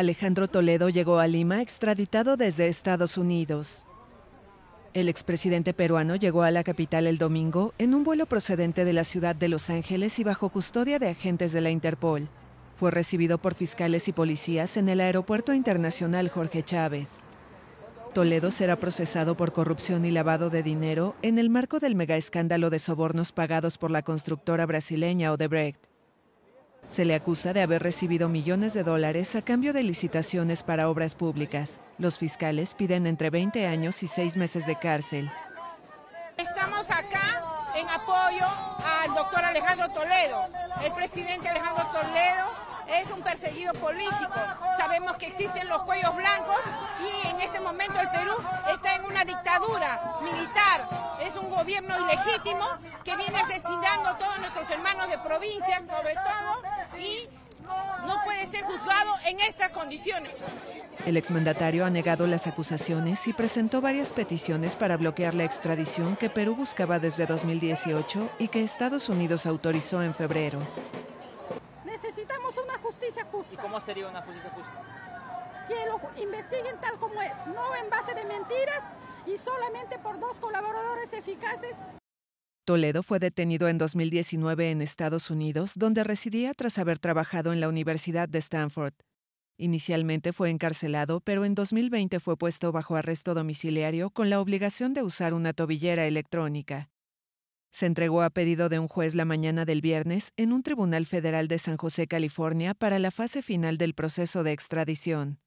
Alejandro Toledo llegó a Lima extraditado desde Estados Unidos. El expresidente peruano llegó a la capital el domingo en un vuelo procedente de la ciudad de Los Ángeles y bajo custodia de agentes de la Interpol. Fue recibido por fiscales y policías en el Aeropuerto Internacional Jorge Chávez. Toledo será procesado por corrupción y lavado de dinero en el marco del megaescándalo de sobornos pagados por la constructora brasileña Odebrecht. Se le acusa de haber recibido millones de dólares a cambio de licitaciones para obras públicas. Los fiscales piden entre 20 años y 6 meses de cárcel. Estamos acá en apoyo al doctor Alejandro Toledo. El presidente Alejandro Toledo es un perseguido político. Sabemos que existen los cuellos blancos y en este momento el Perú está en una dictadura militar. Es un gobierno ilegítimo que viene asesinando a todos nuestros hermanos de provincia, sobre todo, y no puede ser juzgado en estas condiciones. El exmandatario ha negado las acusaciones y presentó varias peticiones para bloquear la extradición que Perú buscaba desde 2018 y que Estados Unidos autorizó en febrero. Necesitamos una justicia justa. ¿Y cómo sería una justicia justa? Que lo investiguen tal como es, no en base de mentiras y solamente por dos colaboradores eficaces. Toledo fue detenido en 2019 en Estados Unidos, donde residía tras haber trabajado en la Universidad de Stanford. Inicialmente fue encarcelado, pero en 2020 fue puesto bajo arresto domiciliario con la obligación de usar una tobillera electrónica. Se entregó a pedido de un juez la mañana del viernes en un tribunal federal de San José, California, para la fase final del proceso de extradición.